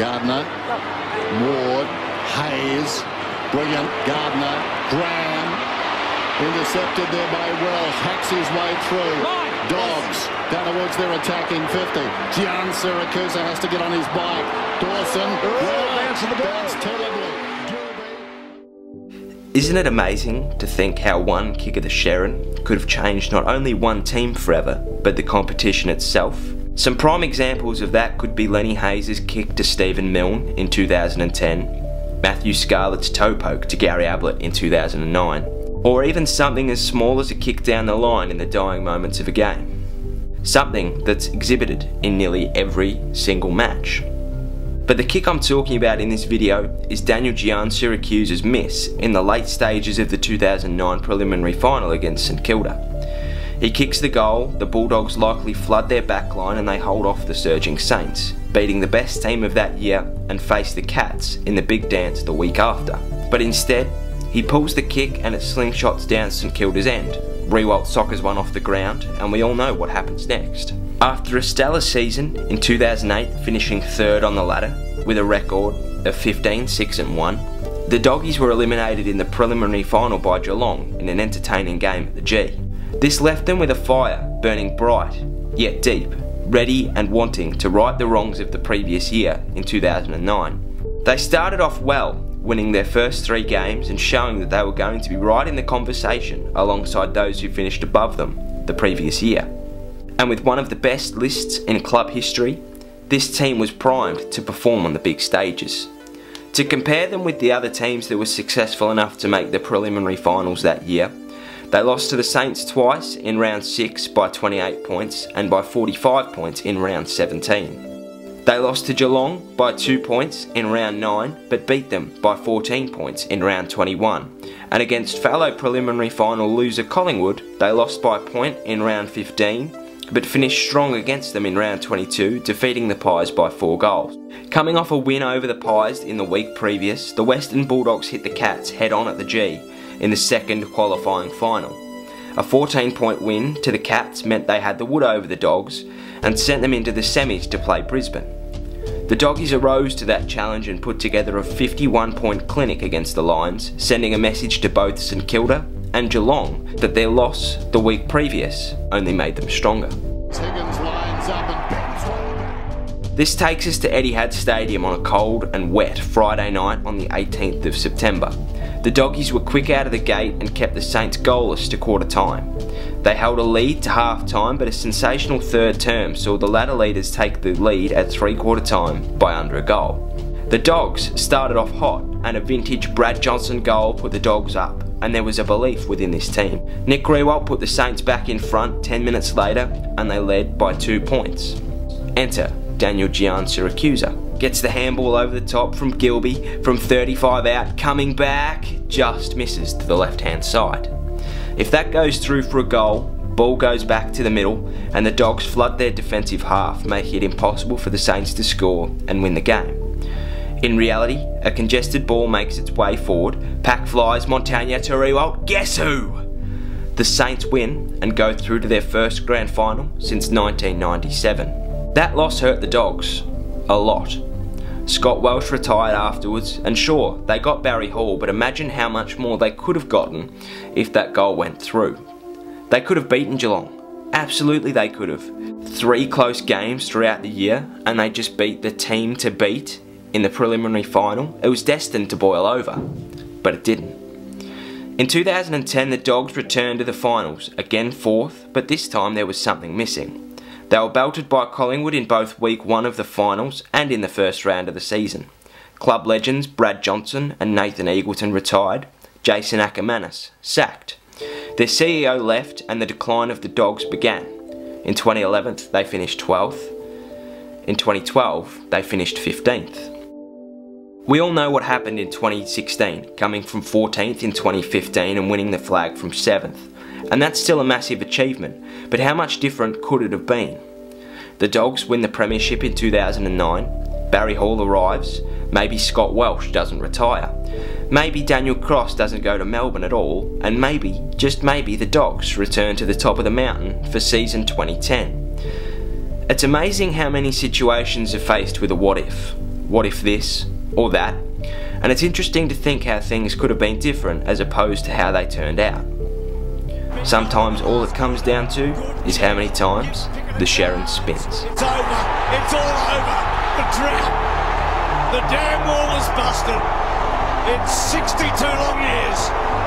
Gardner, Ward, Hayes, brilliant, Gardner, Graham, intercepted there by Wells, hacks his way through. Dogs down towards their attacking 50. Giansiracusa has to get on his bike. Dawson, well, bounce the ball. terribly. Isn't it amazing to think how one kick of the Sherrin could have changed not only one team forever, but the competition itself? Some prime examples of that could be Lenny Hayes' kick to Stephen Milne in 2010, Matthew Scarlett's toe poke to Gary Ablett in 2009, or even something as small as a kick down the line in the dying moments of a game. Something that's exhibited in nearly every single match. But the kick I'm talking about in this video is Daniel Giansiracusa's miss in the late stages of the 2009 preliminary final against St Kilda. He kicks the goal, the Bulldogs likely flood their backline and they hold off the surging Saints, beating the best team of that year and face the Cats in the big dance the week after. But instead, he pulls the kick and it slingshots down St Kilda's end. Riewoldt soccers one off the ground and we all know what happens next. After a stellar season in 2008, finishing third on the ladder with a record of 15, 6 and 1, the Doggies were eliminated in the preliminary final by Geelong in an entertaining game at the G. This left them with a fire burning bright, yet deep, ready and wanting to right the wrongs of the previous year in 2009. They started off well, winning their first three games and showing that they were going to be right in the conversation alongside those who finished above them the previous year. And with one of the best lists in club history, this team was primed to perform on the big stages. To compare them with the other teams that were successful enough to make the preliminary finals that year, they lost to the Saints twice in round 6 by 28 points and by 45 points in round 17. They lost to Geelong by 2 points in round 9 but beat them by 14 points in round 21. And against fellow preliminary final loser Collingwood, they lost by a point in round 15 but finished strong against them in round 22, defeating the Pies by 4 goals. Coming off a win over the Pies in the week previous, the Western Bulldogs hit the Cats head on at the G in the second qualifying final. A 14 point win to the Cats meant they had the wood over the Dogs and sent them into the semis to play Brisbane. The Doggies arose to that challenge and put together a 51 point clinic against the Lions, sending a message to both St Kilda and Geelong that their loss the week previous only made them stronger. Higgins lines up and bends. This takes us to Etihad Stadium on a cold and wet Friday night on the 18th of September. The Doggies were quick out of the gate and kept the Saints goalless to quarter time. They held a lead to half time, but a sensational third term saw the latter leaders take the lead at three quarter time by under a goal. The Dogs started off hot, and a vintage Brad Johnson goal put the Dogs up, and there was a belief within this team. Nick Riewoldt put the Saints back in front 10 minutes later, and they led by two points. Enter Daniel Giansiracusa. Gets the handball over the top from Gilbee from 35 out, coming back, just misses to the left hand side. If that goes through for a goal, ball goes back to the middle, and the Dogs flood their defensive half, making it impossible for the Saints to score and win the game. In reality, a congested ball makes its way forward, pack flies Montagna to Riewoldt, guess who? The Saints win and go through to their first grand final since 1997. That loss hurt the Dogs a lot. Scott Welsh retired afterwards, and sure, they got Barry Hall, but imagine how much more they could have gotten if that goal went through. They could have beaten Geelong. Absolutely, they could have. Three close games throughout the year, and they just beat the team to beat in the preliminary final. It was destined to boil over, but it didn't. In 2010, the Dogs returned to the finals, again fourth, but this time there was something missing. They were belted by Collingwood in both week one of the finals and in the first round of the season. Club legends Brad Johnson and Nathan Eagleton retired, Jason Akermanis sacked. Their CEO left and the decline of the Dogs began. In 2011, they finished 12th. In 2012, they finished 15th. We all know what happened in 2016, coming from 14th in 2015 and winning the flag from 7th. And that's still a massive achievement, but how much different could it have been? The Dogs win the Premiership in 2009, Barry Hall arrives, maybe Scott Welsh doesn't retire, maybe Daniel Cross doesn't go to Melbourne at all, and maybe, just maybe, the Dogs return to the top of the mountain for season 2010. It's amazing how many situations are faced with a what if. what if this or that, and it's interesting to think how things could have been different as opposed to how they turned out. Sometimes all it comes down to is how many times the Sherrin spins. It's over. It's all over. The drought. The dam wall is busted. It's 62 long years.